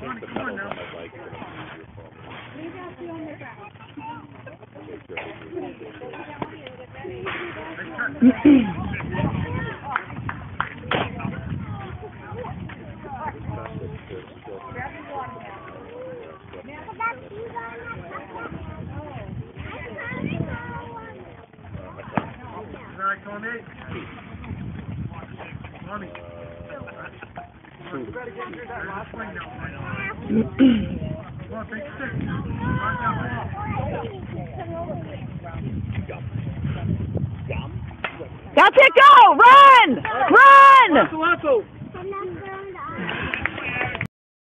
changed the pedals on my bike so it's easier for me. That's it, go! Run! Run! Marco,